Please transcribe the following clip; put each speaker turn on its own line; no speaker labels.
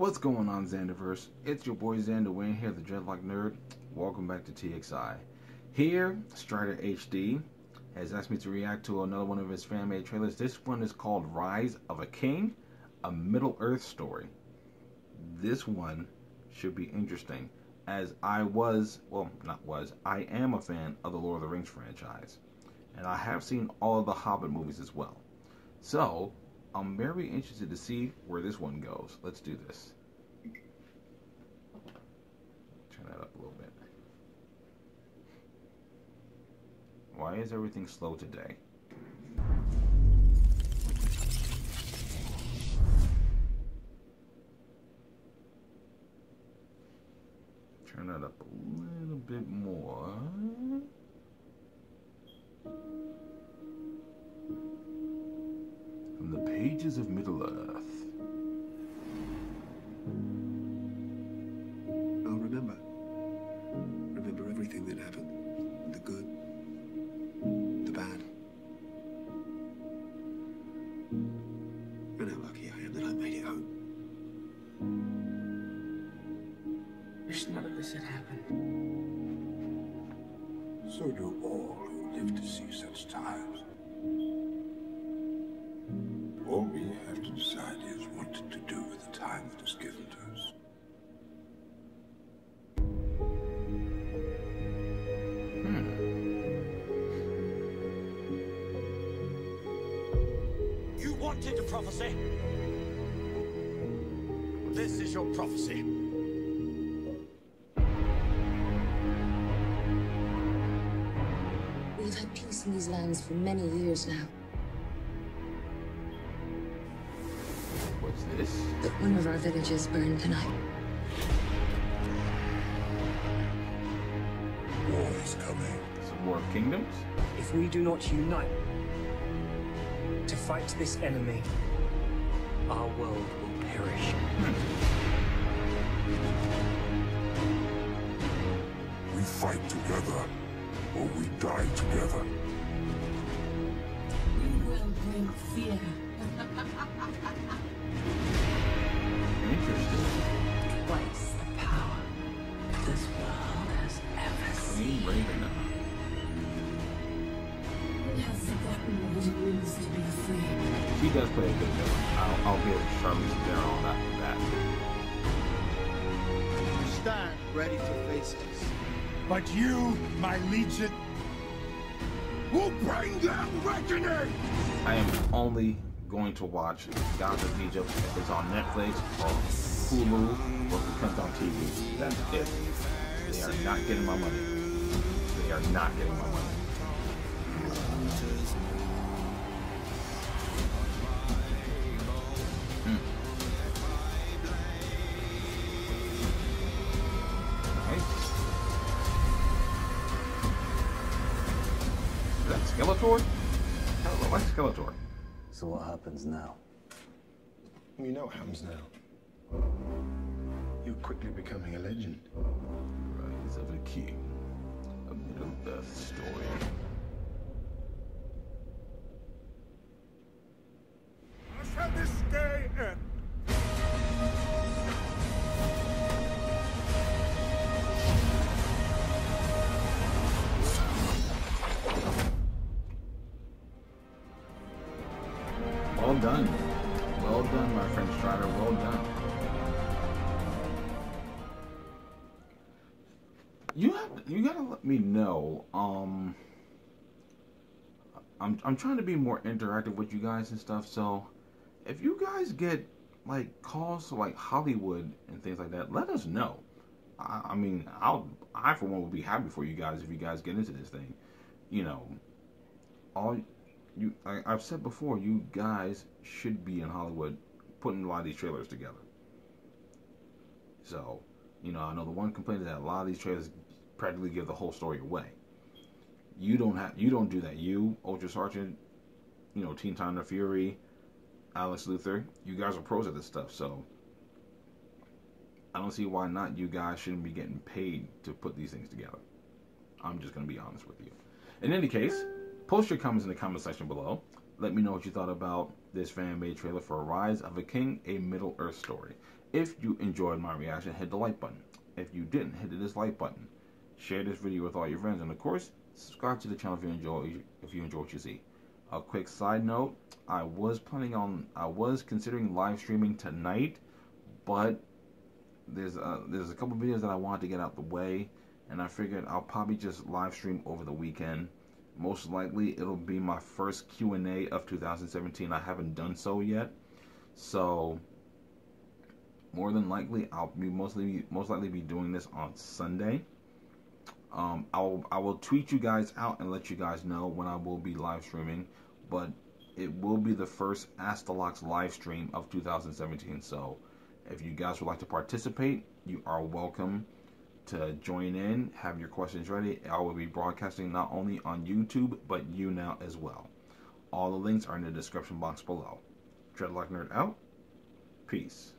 What's going on, Xanderverse? It's your boy Xander Wayne here, the Dreadloc Nerd. Welcome back to TXI. Here, Stryder HD has asked me to react to another one of his fan-made trailers. This one is called Rise of a King, a Middle Earth story. This one should be interesting, as I was, well, not was, I am a fan of the Lord of the Rings franchise. And I have seen all of the Hobbit movies as well. So, I'm very interested to see where this one goes. Let's do this. Turn that up a little bit. Why is everything slow today? Turn that up a little bit more. From the pages of Middle Earth.
I'll remember. Remember everything that happened. The good, the bad. And how lucky I am that I made it home.
Wish none of this had happened.
So do all who live to see such times.
Wanted a prophecy. This is your prophecy.
We've had peace in these lands for many years now,
What's this?
but one of our villages burned tonight.
War is coming.
Some War of Kingdoms?
If we do not unite to fight this enemy, our world will perish.
We fight together, or we die together.
She does play a good villain. I'll, I'll give Charlize Theron that. that.
Stand ready to face us.
But you, my legion, will bring them reckoning!
I am only going to watch Gods of Egypt if it's on Netflix or Hulu or if it comes on TV. That's it. They are not getting my money. They are not getting my money. Skeletor? Hello, like Skeletor.
So what happens now?
You know what happens now. You're quickly becoming a legend.
Rise of a King, a Middle Earth done. Well done, my friend Stryder. Well done. You have you gotta let me know. Um I'm I'm trying to be more interactive with you guys and stuff, so if you guys get like calls to like Hollywood and things like that, let us know. I, I mean, I'll I for one would be happy for you guys if you guys get into this thing. You know, all you I, I've said before, you guys should be in Hollywood putting a lot of these trailers together. So, you know, I know the one complaint is that a lot of these trailers practically give the whole story away. You don't have you don't do that. You, Ultra Sergeant, you know, Teen Thunder Fury, Alex Luthor, you guys are pros at this stuff, so I don't see why not you guys shouldn't be getting paid to put these things together. I'm just gonna be honest with you. In any case, post your comments in the comment section below. Let me know what you thought about this fan-made trailer for Rise of a King, a Middle-earth story. If you enjoyed my reaction, hit the like button. If you didn't, hit the dislike button. Share this video with all your friends, and of course, subscribe to the channel if you enjoy if you enjoy what you see. A quick side note: I was planning on, I was considering live streaming tonight, but there's a, there's a couple videos that I wanted to get out the way, and I figured I'll probably just live stream over the weekend. Most likely, it'll be my first Q and A of 2017. I haven't done so yet, so more than likely, I'll be mostly most likely be doing this on Sunday. Um, I'll I will tweet you guys out and let you guys know when I will be live streaming, but it will be the first Ask the Locs live stream of 2017. So, if you guys would like to participate, you are welcome to join in. Have your questions ready. I will be broadcasting not only on YouTube but YouNow as well. All the links are in the description box below. Dreadloc Nerd out. Peace.